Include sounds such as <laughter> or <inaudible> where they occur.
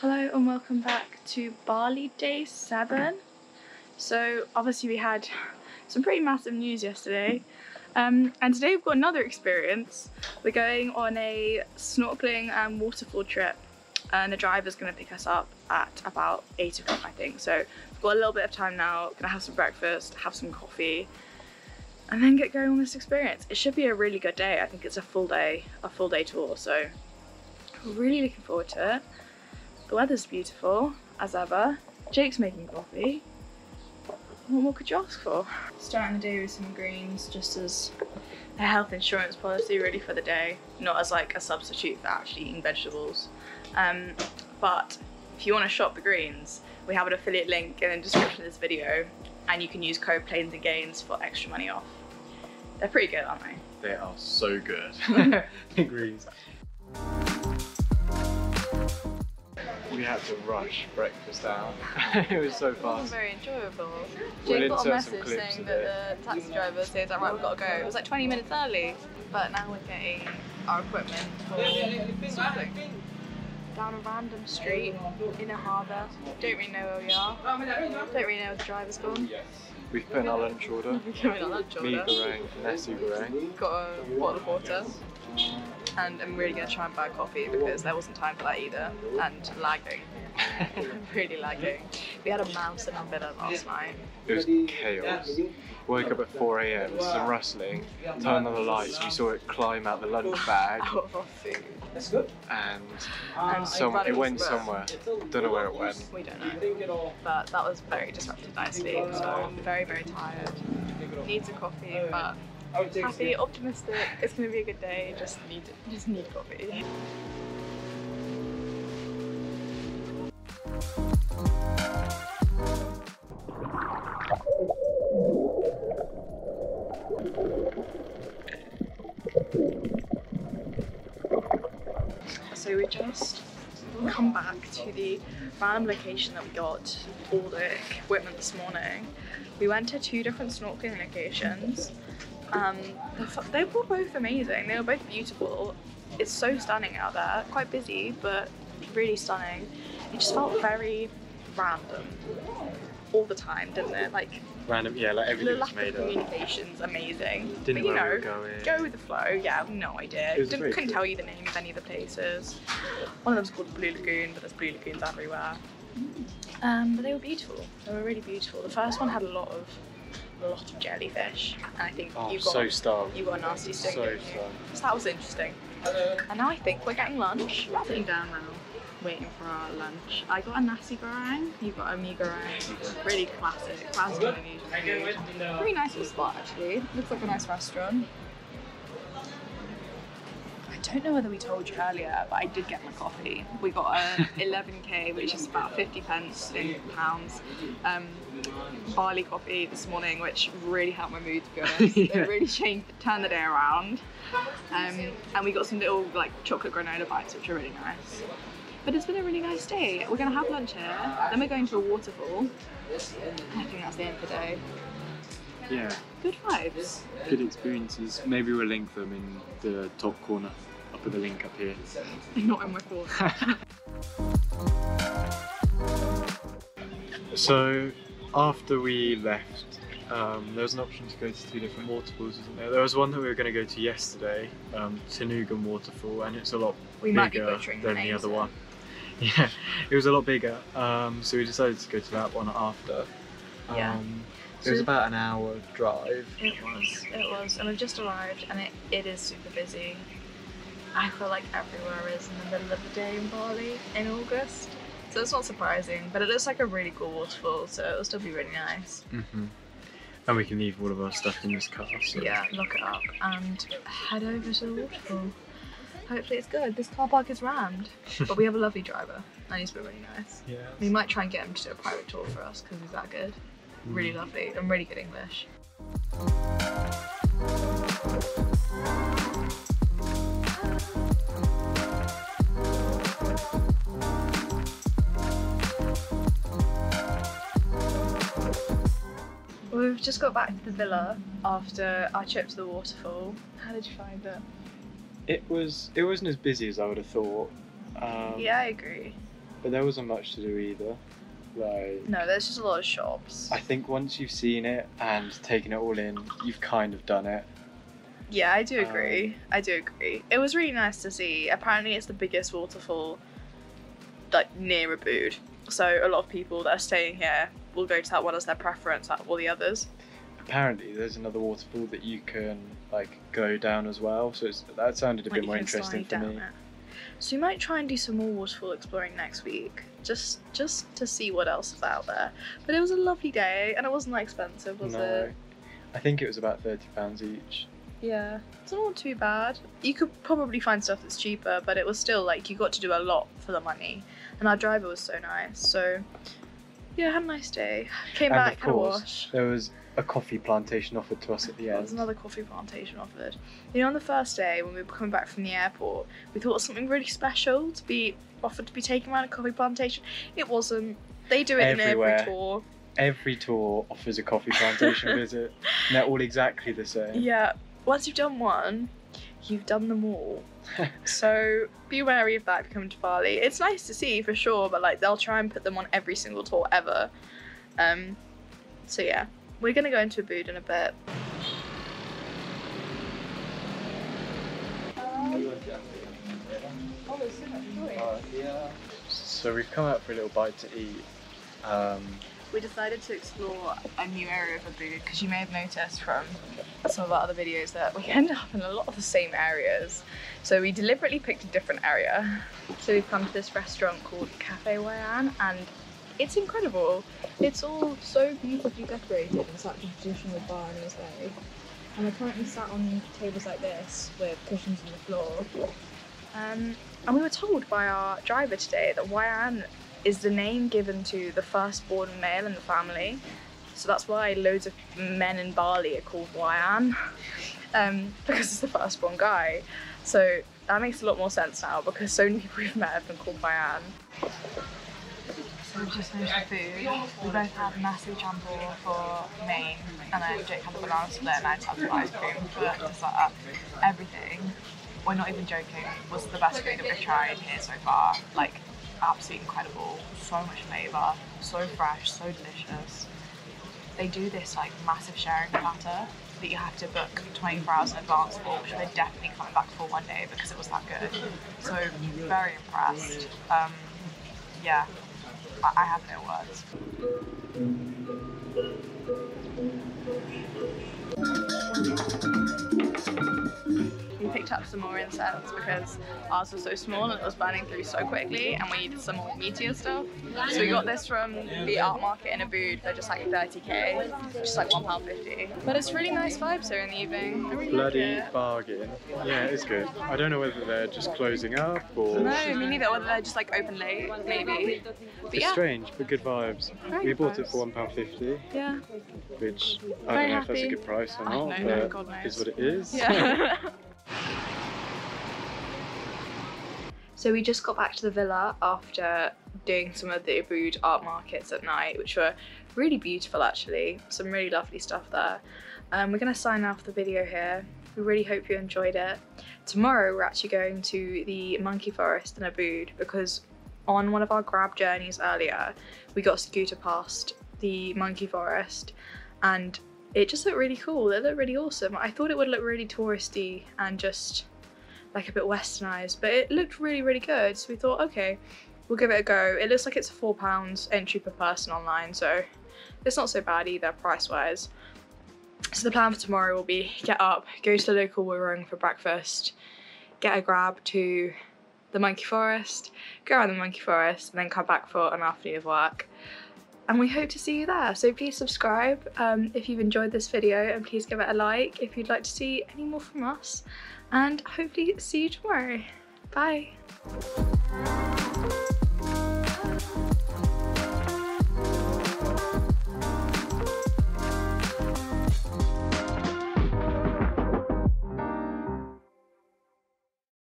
Hello and welcome back to Bali Day 7. So, obviously, we had some pretty massive news yesterday, um, and today we've got another experience. We're going on a snorkeling and waterfall trip, and the driver's going to pick us up at about 8 o'clock, I think. So, we've got a little bit of time now, gonna have some breakfast, have some coffee, and then get going on this experience. It should be a really good day. I think it's a full day, a full day tour, so really looking forward to it. The weather's beautiful, as ever. Jake's making coffee. What more could you ask for? Starting the day with some greens, just as a health insurance policy really for the day, not as like a substitute for actually eating vegetables. Um, but if you want to shop the greens, we have an affiliate link in the description of this video, and you can use code Planes and Gains for extra money off. They're pretty good, aren't they? They are so good. <laughs> <laughs> the greens. We had to rush breakfast out. <laughs> it was so fast. It wasn't fast. very enjoyable. We'll Jake got a message saying that the taxi driver said that right, we've got to go. It was like 20 minutes early, but now we're getting our equipment for snorkeling. Down a random street in a harbour. Don't really know where we are. Don't really know where the driver's gone. We've put in our lunch order. We're going on lunch Me order. goreng, nasi goreng. Got a bottle of water. And I'm really going to try and buy coffee because there wasn't time for that either. And lagging. <laughs> really lagging. We had a mouse in our villa last night. It was chaos. Woke up at 4 a.m. Some rustling. Turned on the lights. We saw it climb out the lunch <laughs> bag, Out of our food. and And some, I it went somewhere. somewhere. Don't know where it went. We don't know. But that was very disrupted my sleep, so I'm very, very tired. Needs a coffee, but happy, optimistic. It's gonna be a good day. Just need just need coffee. So we just come back to the random location that we got all the equipment this morning. We went to two different snorkeling locations. Um, they were both amazing. They were both beautiful. It's so stunning out there. Quite busy, but really stunning. It just felt very random all the time, didn't it? Like Random, yeah, like the everything lack was made of up. communication's amazing. Didn't but know you where know, we were going. go with the flow. Yeah, no idea. Didn't, couldn't cool. tell you the name of any of the places. One of them's called Blue Lagoon, but there's Blue Lagoons everywhere. Um, but they were beautiful. They were really beautiful. The first one had a lot of a lot of jellyfish, and I think Oh, you got so starved. you got a nasty sting. So you? starved. So that was interesting. And now I think we're getting lunch. We're sitting down now, waiting for our lunch. I got a nasi goreng. You got a mi goreng. Really classic, classic Indonesian food. Pretty nice little spot actually. Looks like a nice restaurant. I don't know whether we told you earlier, but I did get my coffee. We got a <laughs> 11k, which is about 50 pence in pounds. Um, barley coffee this morning, which really helped my mood to be <laughs> honest. Yeah. It really changed, turned the day around. Um, and we got some little like chocolate granola bites, which are really nice. But it's been a really nice day. We're gonna have lunch here, then we're going to a waterfall. I think that's the end of the day. Yeah, Good vibes. good experiences. Maybe we'll link them in the top corner. I'll put the link up here. <laughs> Not in my thoughts. So after we left, um, there was an option to go to two different waterfalls, isn't there? There was one that we were going to go to yesterday, um, Tegenungan Waterfall, and it's a lot We bigger the than the other one. <laughs> Yeah, it was a lot bigger, um, so we decided to go to that one after. Yeah. Um, it was about an hour drive. It was, it was, and we've just arrived, and it, it is super busy. I feel like everywhere is in the middle of the day in Bali in August, so it's not surprising. But it looks like a really cool waterfall, so it'll still be really nice. hmm And we can leave all of our stuff in this car. So. Yeah, look it up and head over to the waterfall. Hopefully it's good. This car park is rammed, but we have a lovely driver, and he's been really nice. Yeah. We might try and get him to do a private tour for us because he's that good. Really lovely and really good English. We've just got back to the villa after our trip to the waterfall. How did you find it? It was. It wasn't as busy as I would have thought. Um, Yeah, I agree. but there wasn't much to do either. Like, No, there's just a lot of shops. I think once you've seen it and taken it all in, you've kind of done it. Yeah, I do Um, agree. I do agree. It was really nice to see. Apparently, it's the biggest waterfall like near Ubud. So a lot of people that are staying here will go to that one as their preference out of all the others. Apparently, there's another waterfall that you can like go down as well. So it's, that sounded a Like, bit more interesting for me. it. So we might try and do some more waterfall exploring next week, just just to see what else is out there. But it was a lovely day, and it wasn't that expensive, was no, it? I think it was about thirty pounds each. Yeah, it's not too bad. You could probably find stuff that's cheaper, but it was still like you got to do a lot for the money, and our driver was so nice. So yeah, had a nice day. Came And back, of had a course, wash. there was a coffee plantation offered to us at the end. There was another coffee plantation offered. You know, on the first day when we were coming back from the airport, we thought it was something really special to be offered to be taken around a coffee plantation. It wasn't. They do it in every tour. Every tour offers a coffee plantation <laughs> visit, and they're all exactly the same. Yeah, once you've done one, you've done them all. <laughs> So be wary of that if you come to Bali. It's nice to see for sure, but like they'll try and put them on every single tour ever. Um, so yeah, we're gonna go into a Ubud in a bit. So we've come out for a little bite to eat. Um, We decided to explore a new area of Ubud because you may have noticed from some of our other videos that we <laughs> end up in a lot of the same areas. So we deliberately picked a different area. So we've come to this restaurant called Cafe Wayan and it's incredible. It's all so beautifully decorated in such a traditional bar in this way. And we're currently sat on tables like this with cushions on the floor. Um, and we were told by our driver today that Wayan is the name given to the firstborn male in the family. So that's why loads of men in Bali are called Wayan, um, because it's the firstborn guy. So that makes a lot more sense now because so many people we've met have been called Wayan. So we've just finished the food. We both had nasi campur for main, and then Jake had the banana split, and I had some ice cream for dessert. Everything, we're not even joking, was the best food that we've tried here so far. Like, absolutely incredible. So much flavour, so fresh, so delicious. They do this like massive sharing platter that you have to book 24 hours in advance for, which we're definitely coming back for one day because it was that good. So very impressed. Um, yeah, I, I have no words. Picked up some more incense because ours was so small and it was burning through so quickly and we needed some more meteor stuff. So we got this from the art market in Ubud. They're just like 30k, just like £1.50. But it's really nice vibes here in the evening. Really bloody like bargain. Yeah, it's good. I don't know whether they're just closing up or. No, me neither. Whether they're just like open late, maybe. But It's yeah, strange, but good vibes. Very we bought it for one pound fifty, yeah. which I Very don't know if that's a good price or oh, not, don't know, but knows. is what it is. Yeah. <laughs> <laughs> so we just got back to the villa after doing some of the Ubud art markets at night, which were really beautiful actually. Some really lovely stuff there. Um, we're going to sign off the video here. We really hope you enjoyed it. Tomorrow we're actually going to the monkey forest in Ubud because on one of our grab journeys earlier, we got scooter past the monkey forest and it just looked really cool. It looked really awesome. I thought it would look really touristy and just like a bit westernized, but it looked really, really good. So we thought, okay, we'll give it a go. It looks like it's a four pounds entry per person online, so it's not so bad either price wise. So the plan for tomorrow will be get up, go to the local warung for breakfast, get a grab to the monkey forest, go around the monkey forest, and then come back for an afternoon of work and we hope to see you there. So please subscribe um, if you've enjoyed this video and please give it a like if you'd like to see any more from us and hopefully see you tomorrow. Bye.